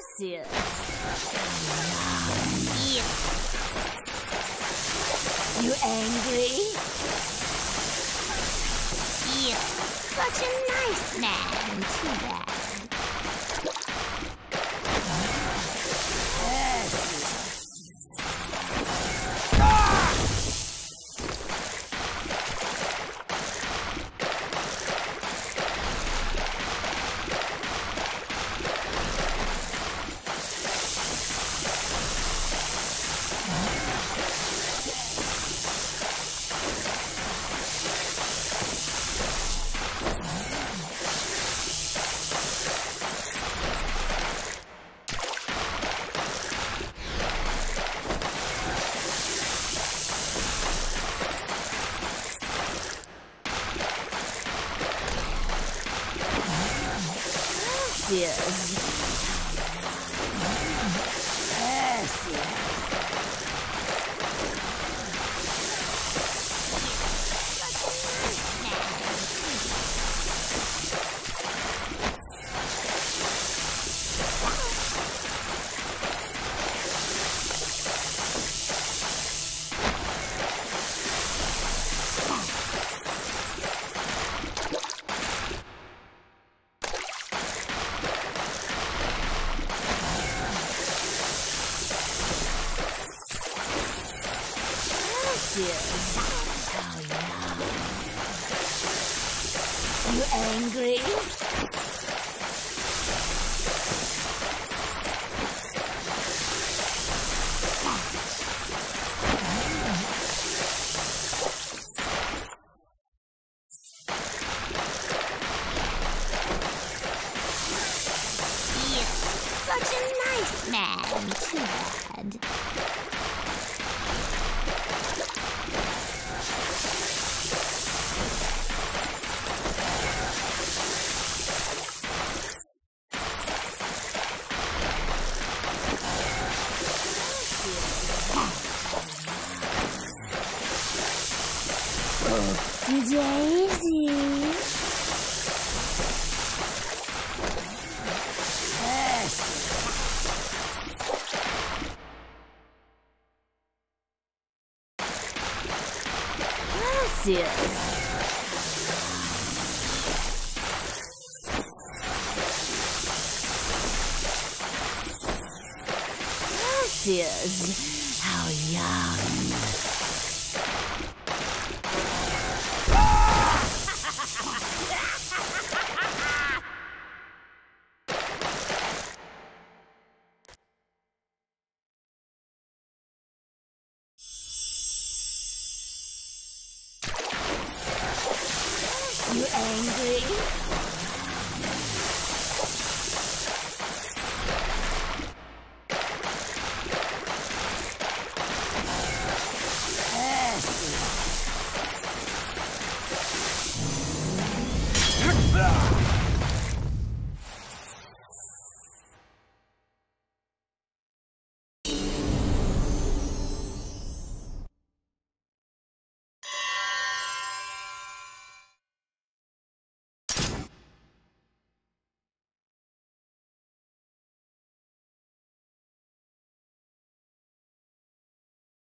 Celsius. You angry? Such a nice man. Too bad. Celsius. Celsius. Celsius. You angry? Such a nice man. Too bad. Daisy. Celsius. How young. you angry?